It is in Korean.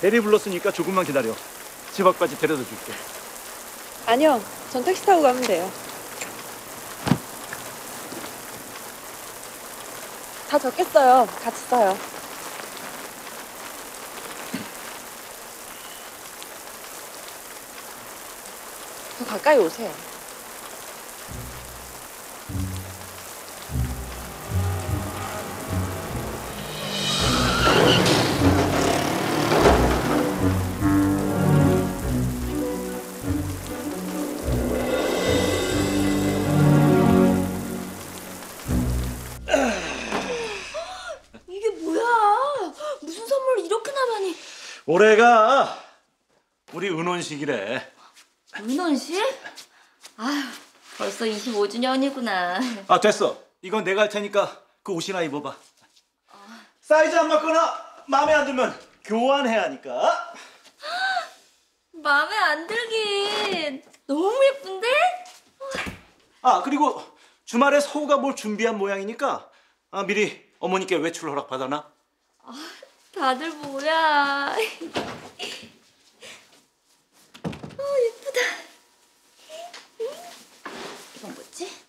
대리 불렀으니까 조금만 기다려. 집 앞까지 데려다 줄게. 아니요, 전 택시 타고 가면 돼요. 다 적겠어요. 같이 써요. 더 가까이 오세요. 올해가 우리 은혼식이래. 씨? 아휴, 벌써 25주년이구나. 아 됐어. 이건 내가 할 테니까 그 옷이나 입어봐. 사이즈 안 맞거나 마음에 안 들면 교환해야 하니까. 마음에 안 들긴. 너무 예쁜데? 아 그리고 주말에 서우가 뭘 준비한 모양이니까 아, 미리 어머니께 외출 허락 받아놔. 다들 뭐야? 어 예쁘다. 이건 뭐지?